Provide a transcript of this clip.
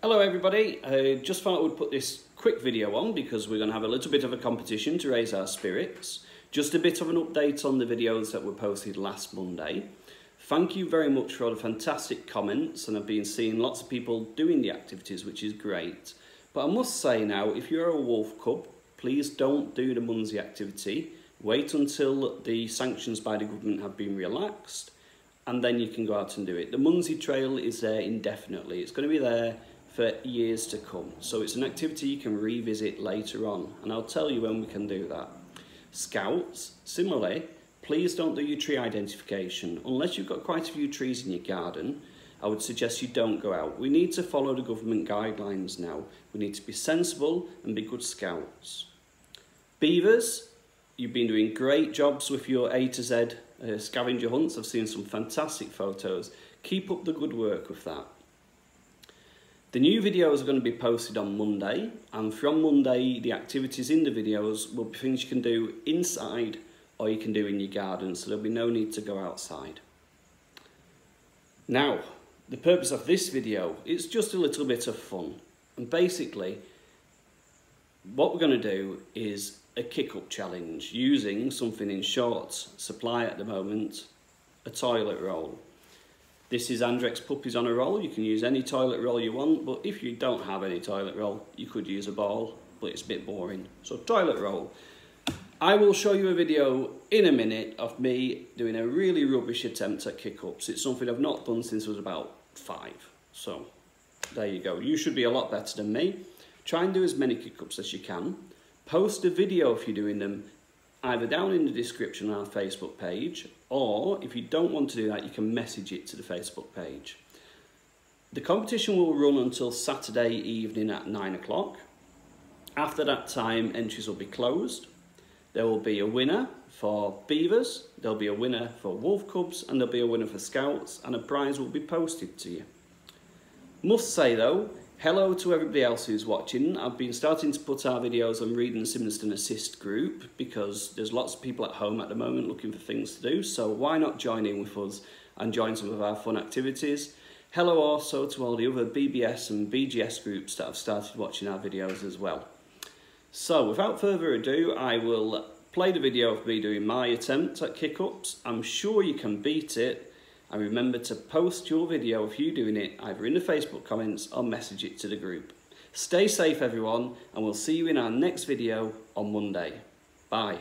Hello everybody, I just thought I would put this quick video on because we're going to have a little bit of a competition to raise our spirits. Just a bit of an update on the videos that were posted last Monday. Thank you very much for all the fantastic comments and I've been seeing lots of people doing the activities which is great. But I must say now, if you're a Wolf Cub, please don't do the Munsey activity. Wait until the sanctions by the government have been relaxed and then you can go out and do it. The Munsey Trail is there indefinitely. It's going to be there for years to come. So it's an activity you can revisit later on, and I'll tell you when we can do that. Scouts, similarly, please don't do your tree identification. Unless you've got quite a few trees in your garden, I would suggest you don't go out. We need to follow the government guidelines now. We need to be sensible and be good scouts. Beavers, you've been doing great jobs with your A to Z uh, scavenger hunts. I've seen some fantastic photos. Keep up the good work with that. The new videos are going to be posted on Monday, and from Monday, the activities in the videos will be things you can do inside or you can do in your garden, so there'll be no need to go outside. Now, the purpose of this video is just a little bit of fun, and basically, what we're going to do is a kick-up challenge using something in short supply at the moment, a toilet roll. This is Andrex Puppies on a roll. You can use any toilet roll you want, but if you don't have any toilet roll, you could use a ball, but it's a bit boring. So toilet roll. I will show you a video in a minute of me doing a really rubbish attempt at kick-ups. It's something I've not done since I was about five. So there you go. You should be a lot better than me. Try and do as many kick-ups as you can. Post a video if you're doing them either down in the description on our Facebook page, or if you don't want to do that, you can message it to the Facebook page. The competition will run until Saturday evening at 9 o'clock. After that time, entries will be closed. There will be a winner for beavers, there'll be a winner for wolf cubs, and there'll be a winner for scouts, and a prize will be posted to you. Must say though, Hello to everybody else who's watching. I've been starting to put our videos on Read and Simonstone Scout group because there's lots of people at home at the moment looking for things to do, so why not join in with us and join some of our fun activities. Hello also to all the other BBS and BGS groups that have started watching our videos as well. So without further ado, I will play the video of me doing my attempt at kick-ups. I'm sure you can beat it and remember to post your video of you doing it either in the Facebook comments or message it to the group. Stay safe everyone and we'll see you in our next video on Monday. Bye.